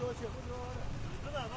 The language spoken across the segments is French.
几十多钱不多的，真的吗？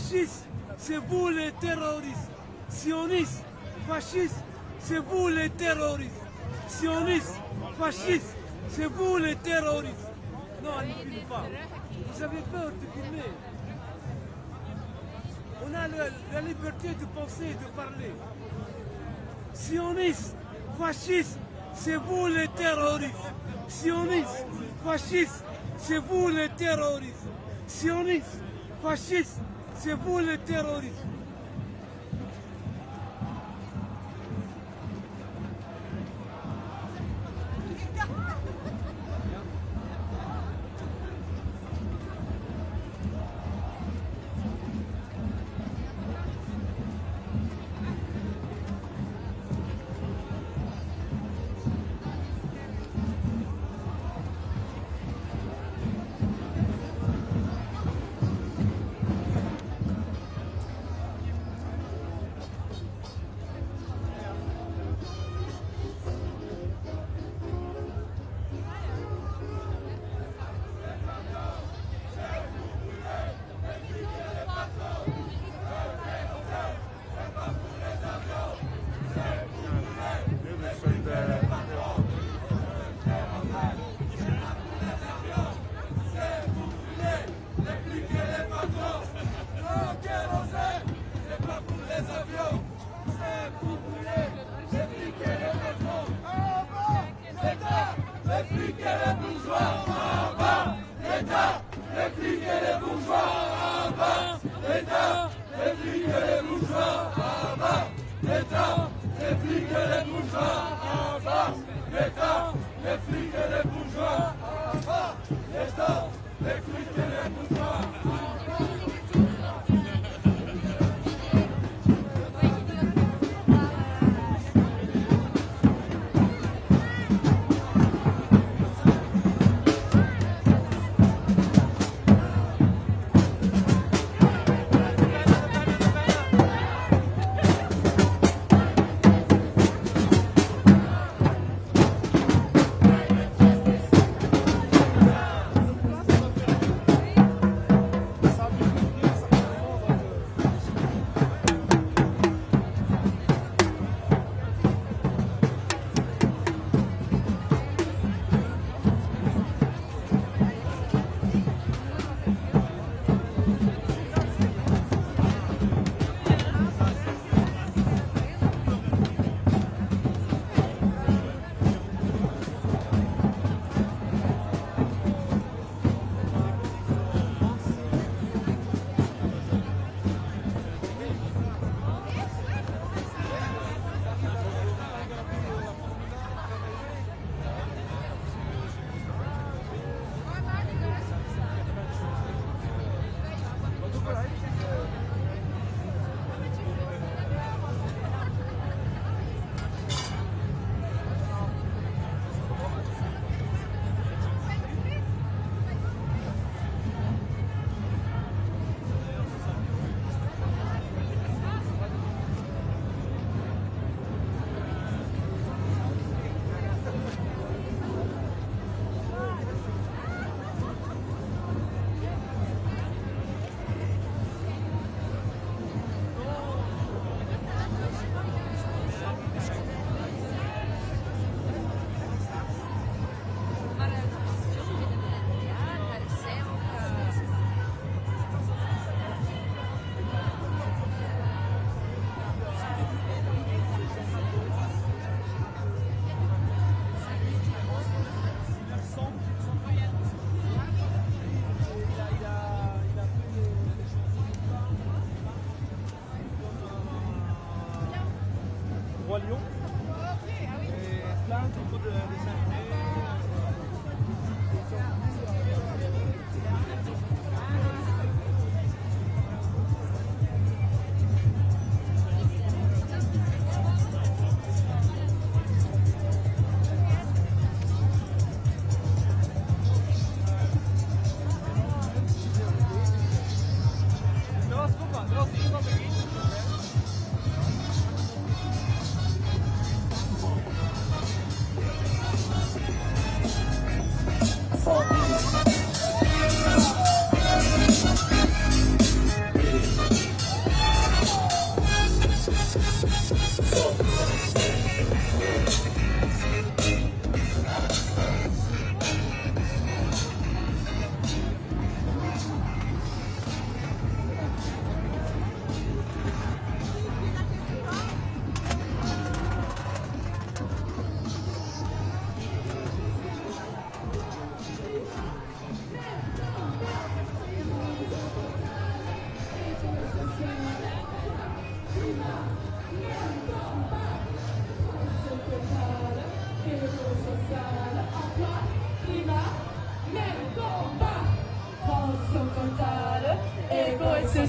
Fascistes, c'est vous les terroristes. Sionistes, fascistes, c'est vous les terroristes. Sionistes, fascistes, c'est vous les terroristes. Non, elle ne filme pas. Vous avez peur de filmer. On a la liberté de penser et de parler. Sionistes, fascistes, c'est vous les terroristes. Sionistes, fascistes, c'est vous les terroristes. Sionistes, fascistes, c'est vous les terroristes.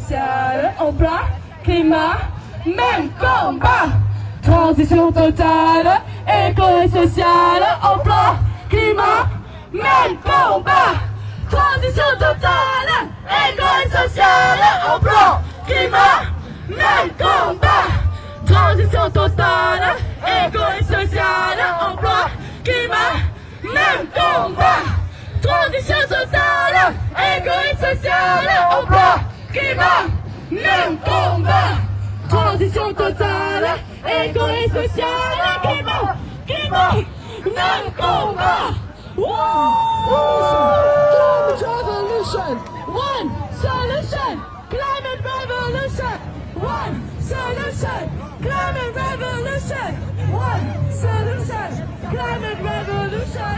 Social, emploi, climat, même combat. Transition totale, éco et sociale, emploi, climat, même combat. Transition totale, éco et sociale, emploi, climat, même combat. Transition totale, éco et sociale, emploi, climat, même combat. Transition totale, éco et sociale, emploi, climat, même combat. Transition totale, éco et sociale, climat, climat, même combat. Climate revolution, one solution. Climate revolution, one solution. Climate revolution, one solution. Climate revolution,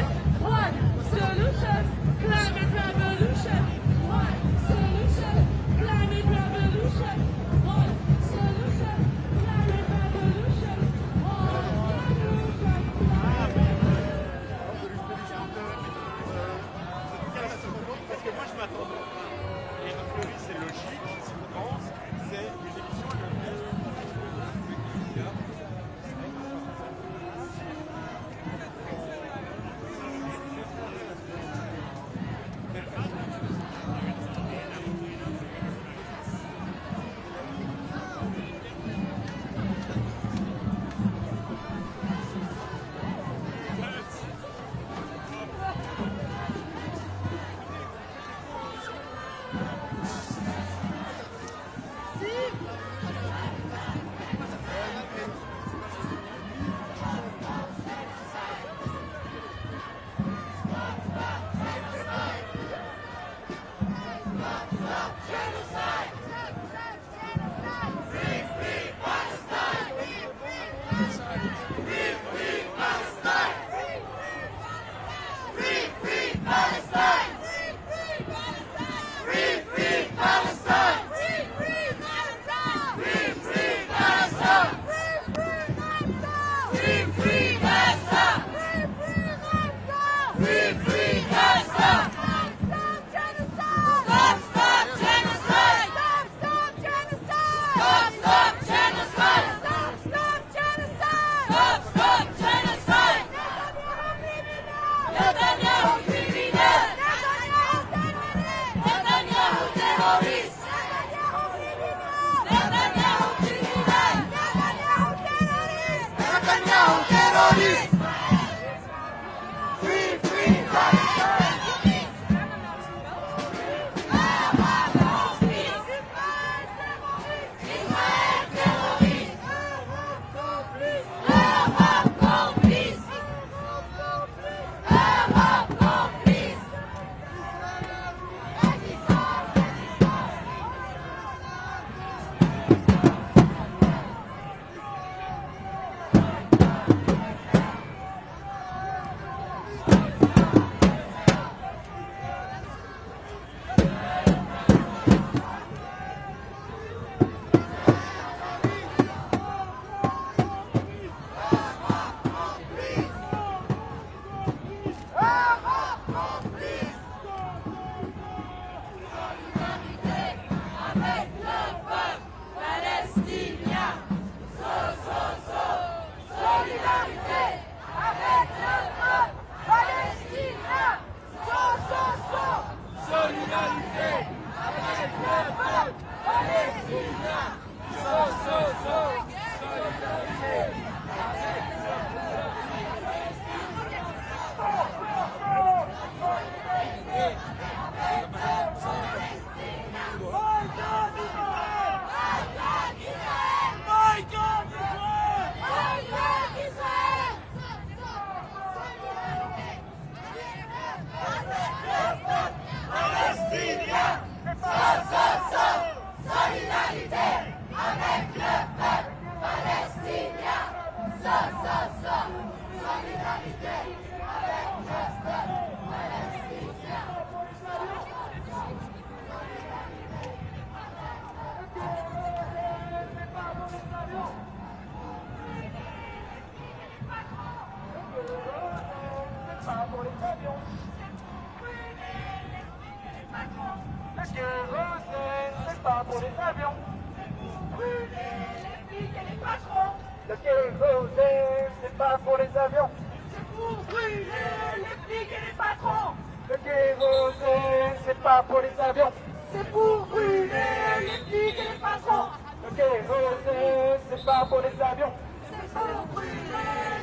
Le kérosène, c'est pas pour les avions. C'est pour brûler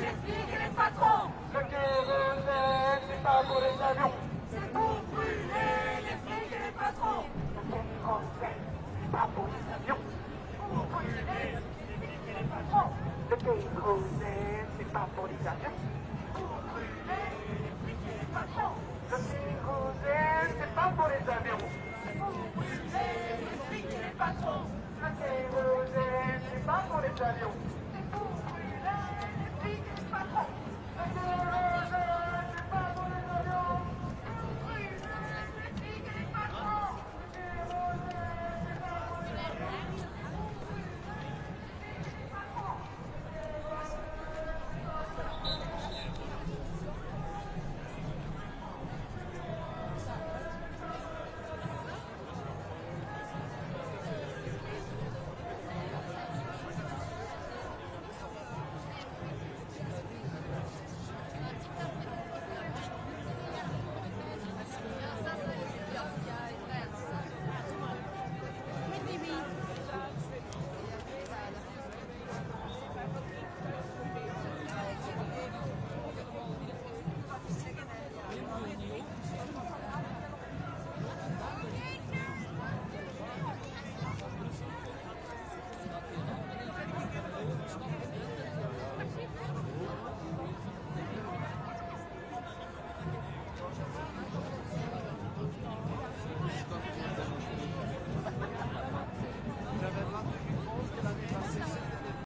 les flics et les patrons. Le kérosène, c'est pas pour les avions. C'est pour brûler les flics et les patrons. Le kérosène, c'est pas pour les avions. Pour brûler les flics et les patrons. Le kérosène, c'est pas pour les avions. Pour brûler Tchau,